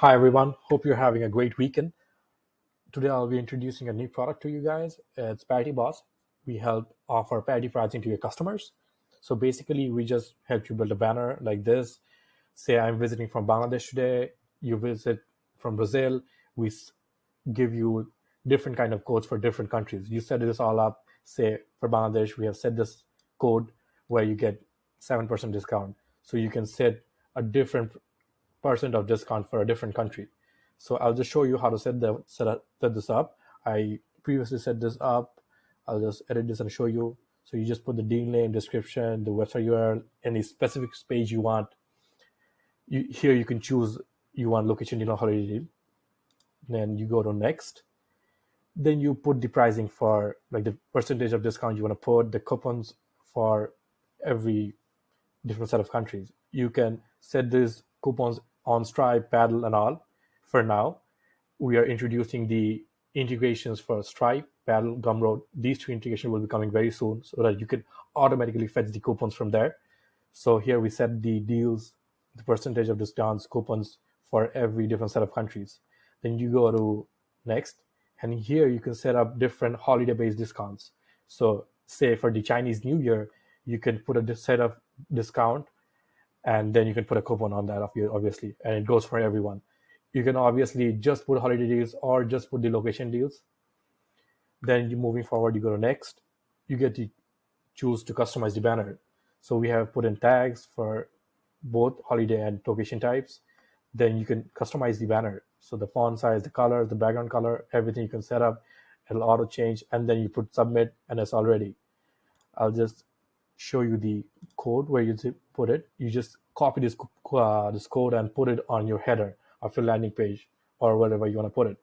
Hi, everyone. Hope you're having a great weekend. Today, I'll be introducing a new product to you guys. It's Parity Boss. We help offer parity pricing to your customers. So basically, we just help you build a banner like this. Say I'm visiting from Bangladesh today. You visit from Brazil. We give you different kind of codes for different countries. You set this all up. Say for Bangladesh, we have set this code where you get seven percent discount. So you can set a different percent of discount for a different country. So I'll just show you how to set the set, up, set this up. I previously set this up. I'll just edit this and show you. So you just put the deal name, description, the website URL, any specific page you want. You, here you can choose you want location, you know holiday deal. Then you go to next. Then you put the pricing for like the percentage of discount you want to put, the coupons for every different set of countries. You can set these coupons on Stripe, Paddle, and all. For now, we are introducing the integrations for Stripe, Paddle, Gumroad. These two integrations will be coming very soon so that you can automatically fetch the coupons from there. So here we set the deals, the percentage of discounts, coupons for every different set of countries. Then you go to next, and here you can set up different holiday-based discounts. So say for the Chinese New Year, you can put a set of discount and then you can put a coupon on that obviously and it goes for everyone. You can obviously just put holiday deals or just put the location deals. Then you moving forward you go to next you get to choose to customize the banner. So we have put in tags for both holiday and location types. Then you can customize the banner. So the font size the color the background color everything you can set up it'll auto change and then you put submit and it's already i'll just show you the code where you put it. You just copy this uh, this code and put it on your header of your landing page or wherever you want to put it.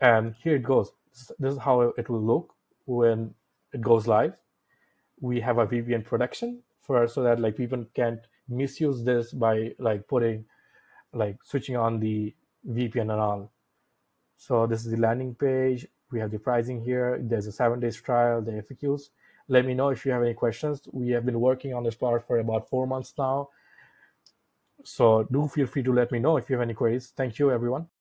And here it goes. This is how it will look when it goes live. We have a VPN protection for so that like people can't misuse this by like putting like switching on the VPN and all. So this is the landing page. We have the pricing here. There's a seven days trial, the FAQs. Let me know if you have any questions. We have been working on this product for about four months now. So do feel free to let me know if you have any queries. Thank you, everyone.